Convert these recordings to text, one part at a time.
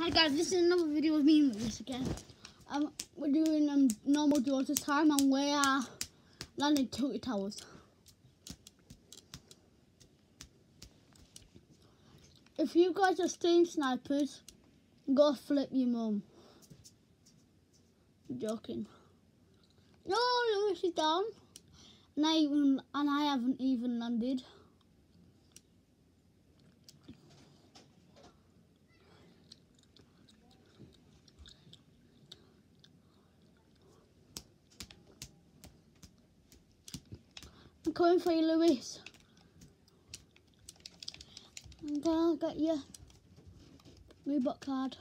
Hi guys, this is another video of me and Lewis again. Um, we're doing um, normal duels this time and we are landing Tilted Towers. If you guys are stream snipers, go flip your mum. Joking. No, Lewis is down. And I even and I haven't even landed. Coming for you. I'm gonna get you. Reebok card.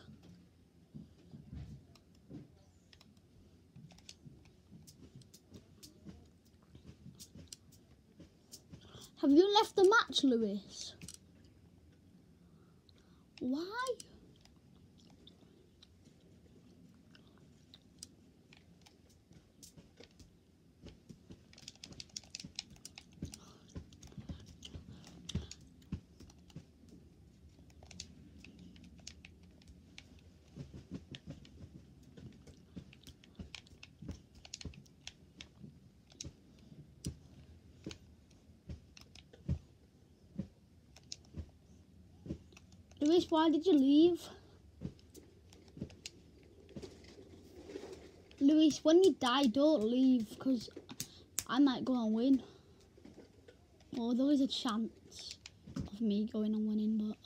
Have you left the match, Lewis? Why? Lewis, why did you leave? Lewis, when you die, don't leave because I might go and win. Well, there is a chance of me going and winning, but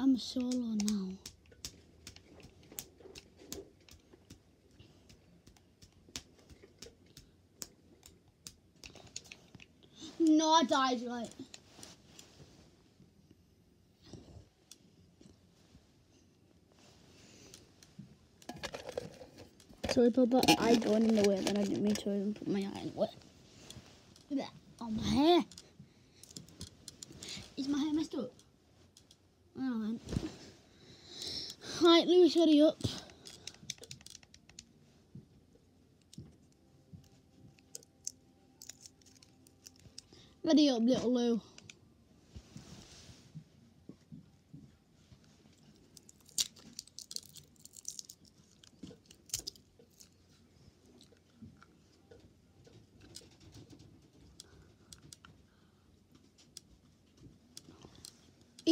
I'm solo now. No, I died, right. Sorry, Papa. I got in the way, then I didn't mean to even put my eye in the way. Look at that. Oh, my hair. Is my hair messed up? Oh, man. Right, Lewis, hurry up. Ready up, little Lou.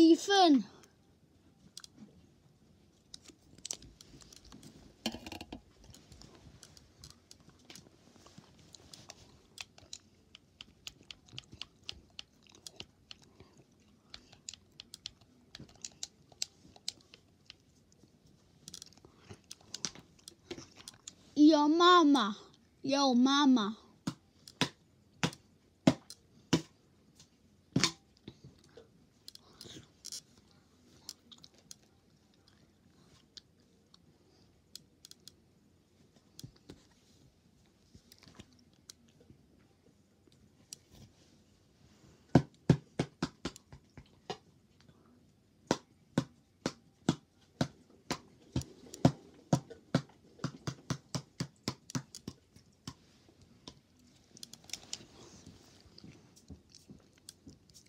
Ethan. Yo mama. Yo mama.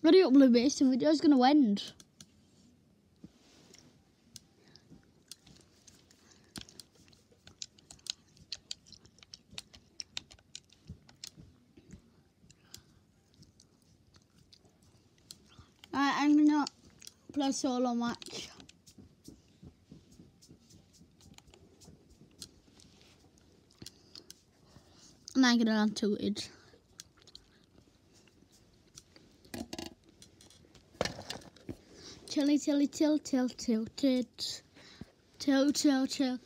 Ready up, Lewis. The video's gonna end. Alright, I'm gonna play solo match. And I'm gonna land tilted. Tilly, tilly, till, till, tilted. Till, till, till,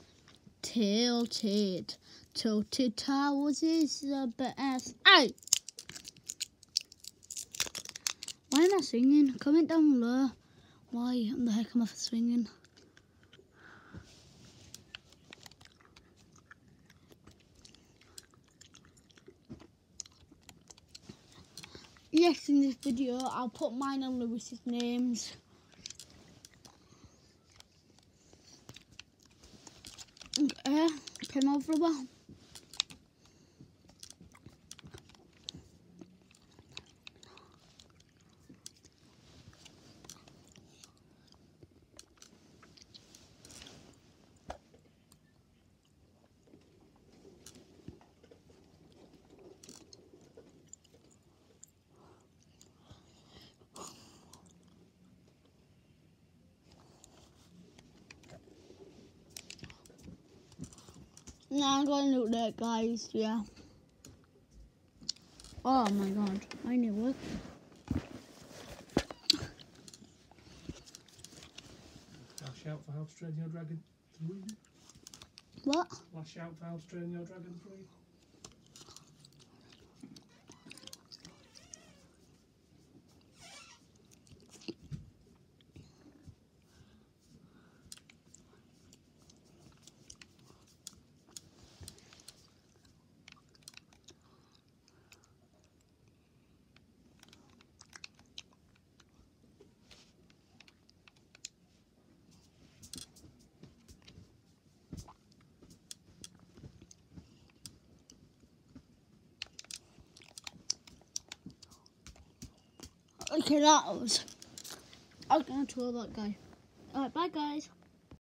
tilted. Tilted towers is the best. Hey! Why am I singing? Comment down below. Why the heck am I singing? Yes, in this video, I'll put mine and Lewis's names. Uh, okay, came over well. Now I'm going to look that, guys. Yeah. Oh my god, I knew it. Last shout for how to train your dragon three. What? Last shout for how to train your dragon three. Okay, that was. I'm gonna troll that guy. Alright, bye guys.